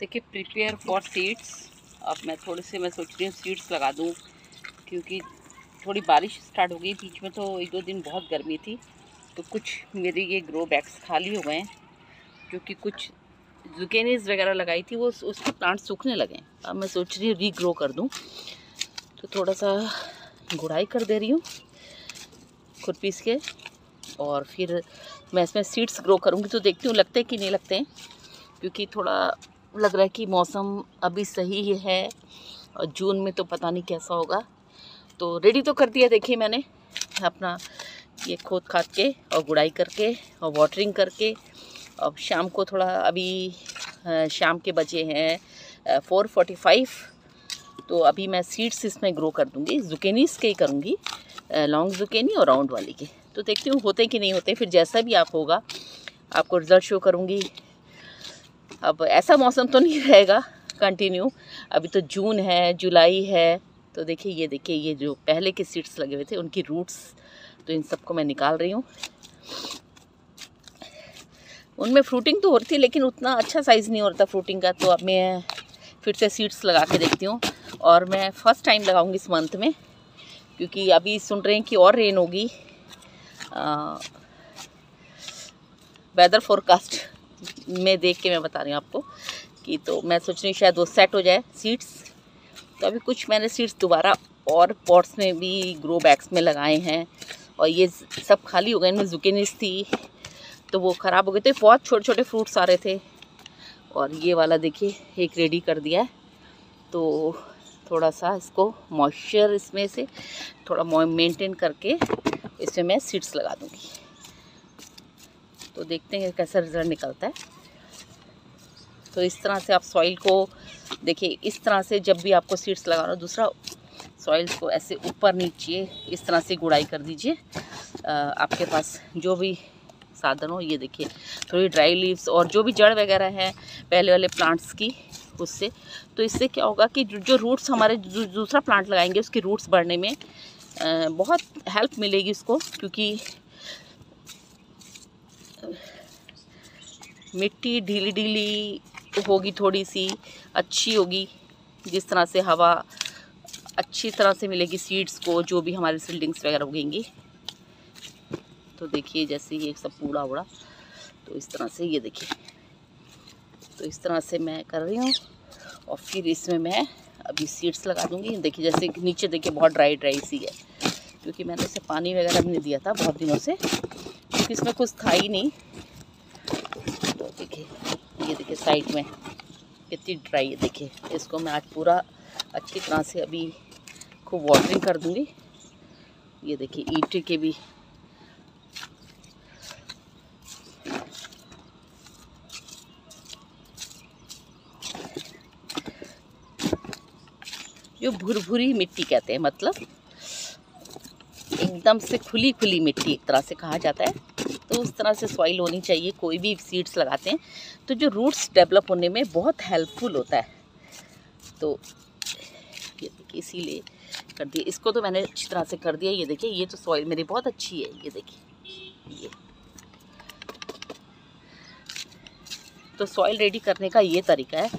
देखिए prepare for seeds अब मैं थोड़े से, मैं सोच रही हूँ सीड्स लगा दूँ, क्योंकि थोड़ी बारिश स्टार्ट हो गई। बीच में तो एक दो दिन बहुत गर्मी थी तो कुछ मेरे ये ग्रो बैग्स खाली हो गए हैं क्योंकि कुछ जुकेनीज वगैरह लगाई थी, वो उसके प्लांट सूखने लगे अब मैं सोच रही हूँ रीग्रो कर दूँ। तो थोड़ा सा गुड़ाई कर दे रही हूँ खुरपीस के, और फिर मैं इसमें सीड्स ग्रो करूँगी। तो देखती हूँ, लगते हैं कि नहीं लगते हैं, क्योंकि थोड़ा लग रहा है कि मौसम अभी सही है और जून में तो पता नहीं कैसा होगा। तो रेडी तो कर दिया देखिए मैंने अपना ये खोद खाद के और गुड़ाई करके और वाटरिंग करके। अब शाम को थोड़ा अभी शाम के बजे हैं फोर फोर्टी फाइव तो अभी मैं सीड्स इसमें ग्रो कर दूँगी जुकेनीस के ही करूँगी लॉन्ग जुकेनी और राउंड वाली के। तो देखती हूँ होते कि नहीं होते, फिर जैसा भी आप होगा, आपको रिज़ल्ट शो करूँगी। अब ऐसा मौसम तो नहीं रहेगा कंटिन्यू अभी तो जून है, जुलाई है तो देखिए, ये देखिए, ये जो पहले के सीड्स लगे हुए थे, उनकी रूट्स तो इन सबको मैं निकाल रही हूँ। उनमें फ्रूटिंग तो होती लेकिन उतना अच्छा साइज़ नहीं होता फ्रूटिंग का तो अब मैं फिर से सीड्स लगा के देखती हूँ। और मैं फ़र्स्ट टाइम लगाऊँगी इस मंथ में, क्योंकि अभी सुन रहे हैं कि और रेन होगी। वेदर फोरकास्ट में देख के मैं बता रही हूँ आपको कि तो मैं सोच रही हूँ शायद वो सेट हो जाए सीड्स तो अभी कुछ मैंने सीड्स दोबारा और पॉट्स में भी ग्रो बैग्स में लगाए हैं और ये सब खाली हो गए, इनमें जुकेनिस थी तो वो ख़राब हो गए। थे बहुत छोटे छोटे फ्रूट्स आ रहे थे और ये वाला देखिए, एक रेडी कर दिया है। तो थोड़ा सा इसको मॉइस्चर इसमें से थोड़ा मेंटेन करके इसमें मैं सीड्स लगा दूँगी। तो देखते हैं कैसा रिज़ल्ट निकलता है। तो इस तरह से आप सॉइल को देखिए, इस तरह से जब भी आपको सीड्स लगाना दूसरा सॉइल्स को ऐसे ऊपर नीचे इस तरह से गुड़ाई कर दीजिए। आपके पास जो भी साधन हो, ये देखिए, थोड़ी ड्राई लीव्स और जो भी जड़ वगैरह है, पहले वाले प्लांट्स की, उससे। तो इससे क्या होगा कि जो रूट्स हमारे दूसरा प्लांट लगाएँगे, उसके रूट्स बढ़ने में बहुत हेल्प मिलेगी उसको क्योंकि मिट्टी ढीली ढीली होगी थोड़ी सी, अच्छी होगी, जिस तरह से हवा अच्छी तरह से मिलेगी सीड्स को, जो भी हमारे सील्डिंग्स वगैरह उगेंगी। तो देखिए जैसे ये सब पूरा उड़ा तो इस तरह से ये देखिए। तो इस तरह से मैं कर रही हूँ, और फिर इसमें मैं अभी सीड्स लगा दूँगी। देखिए जैसे नीचे देखिए बहुत ड्राई ड्राई सी है, क्योंकि मैंने इसे पानी वगैरह भी नहीं दिया था, बहुत दिनों से। क्योंकि इसमें कुछ था ही नहीं। तो देखिए, ये देखिए साइड में कितनी ड्राई है। देखिए, इसको मैं आज पूरा अच्छी तरह से अभी खूब वाटरिंग कर दूँगी। ये देखिए, ईटे के भी। जो भुरभुरी मिट्टी कहते हैं मतलब एकदम से खुली खुली मिट्टी एक तरह से कहा जाता है। तो उस तरह से सॉइल होनी चाहिए, कोई भी सीड्स लगाते हैं। तो जो रूट्स डेवलप होने में बहुत हेल्पफुल होता है। तो ये देखिए, इसीलिए कर दिए इसको तो मैंने अच्छी तरह से कर दिया। ये देखिए, ये तो सॉइल मेरी बहुत अच्छी है। ये देखिए, ये। तो सॉइल रेडी करने का ये तरीका है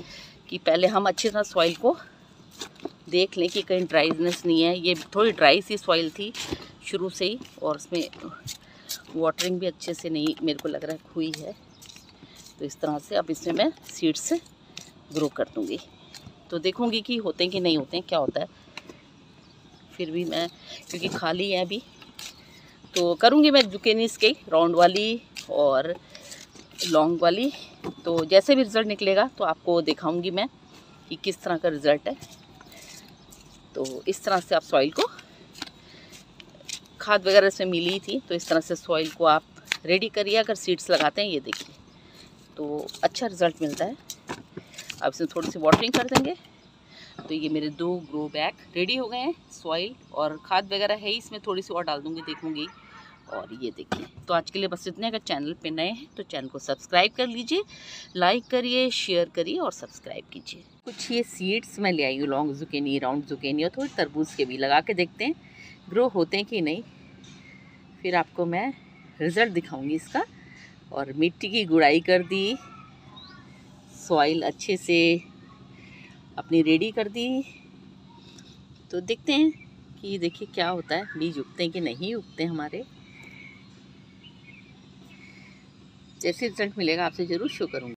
कि पहले हम अच्छी तरह सॉइल को देख लें कि कहीं ड्राईनेस नहीं है। ये थोड़ी ड्राई सी सॉइल थी शुरू से ही और उसमें वाटरिंग भी अच्छे से नहीं, मेरे को लग रहा है हुई है। तो इस तरह से अब इसमें मैं सीड्स ग्रो कर दूँगी। तो देखूँगी कि होते हैं कि नहीं होते हैं, क्या होता है। फिर भी मैं, क्योंकि खाली है अभी तो करूँगी मैं जुकेनिस के राउंड वाली और लॉन्ग वाली। तो जैसे भी रिज़ल्ट निकलेगा तो आपको दिखाऊँगी मैं कि किस तरह का रिज़ल्ट है। तो इस तरह से आप सॉइल को खाद वगैरह इसमें मिली थी तो इस तरह से सॉइल को आप रेडी करिए, अगर सीड्स लगाते हैं, ये देखिए। तो अच्छा रिज़ल्ट मिलता है। अब इसमें थोड़ी सी वाटरिंग कर देंगे। तो ये मेरे दो ग्रो बैग रेडी हो गए हैं सॉइल और खाद वगैरह है ही, इसमें थोड़ी सी और डाल दूँगी, देखूँगी। और ये देखिए तो आज के लिए बस इतने। अगर चैनल पे नए हैं तो चैनल को सब्सक्राइब कर लीजिए लाइक करिए शेयर करिए और सब्सक्राइब कीजिए। कुछ ये सीड्स मैं ले आई हूँ लॉन्ग जुकेनी राउंड जुकेनी और थोड़ी तरबूज के भी लगा के देखते हैं ग्रो होते हैं कि नहीं। फिर आपको मैं रिज़ल्ट दिखाऊँगी इसका। और मिट्टी की गुड़ाई कर दी सॉइल अच्छे से अपनी रेडी कर दी। तो देखते हैं कि देखिए क्या होता है, बीज उगते हैं कि नहीं उगते हमारे। जैसे रिज़ल्ट मिलेगा, आपसे ज़रूर शो करूँगी।